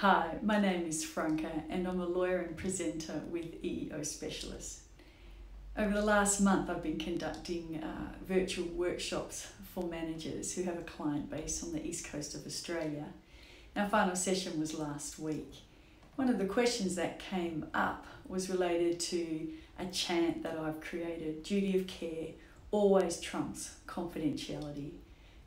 Hi, my name is Franca and I'm a lawyer and presenter with EEO Specialists. Over the last month, I've been conducting uh, virtual workshops for managers who have a client base on the east coast of Australia. Our final session was last week. One of the questions that came up was related to a chant that I've created duty of care always trumps confidentiality.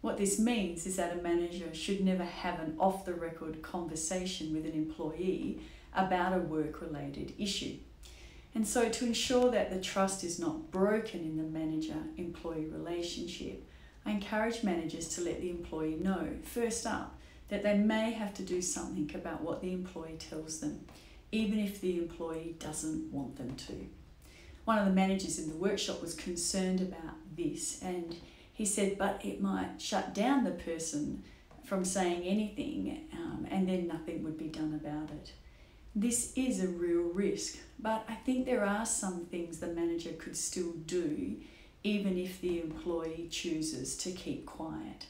What this means is that a manager should never have an off the record conversation with an employee about a work related issue. And so, to ensure that the trust is not broken in the manager employee relationship, I encourage managers to let the employee know, first up, that they may have to do something about what the employee tells them, even if the employee doesn't want them to. One of the managers in the workshop was concerned about this and he said, but it might shut down the person from saying anything um, and then nothing would be done about it. This is a real risk, but I think there are some things the manager could still do even if the employee chooses to keep quiet.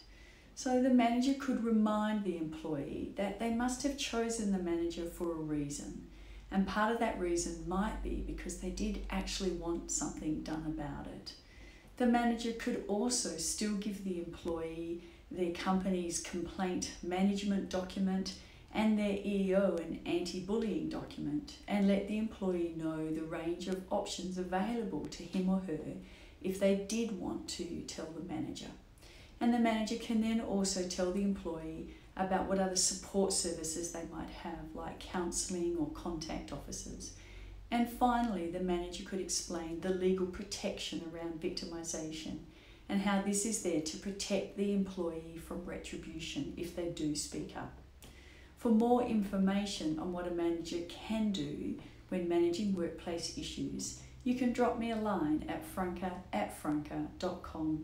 So the manager could remind the employee that they must have chosen the manager for a reason. And part of that reason might be because they did actually want something done about it. The manager could also still give the employee their company's complaint management document and their EEO and anti bullying document and let the employee know the range of options available to him or her if they did want to tell the manager. And the manager can then also tell the employee about what other support services they might have, like counselling or contact officers. And finally, the manager could explain the legal protection around victimisation and how this is there to protect the employee from retribution if they do speak up. For more information on what a manager can do when managing workplace issues, you can drop me a line at franca at franca.com.au.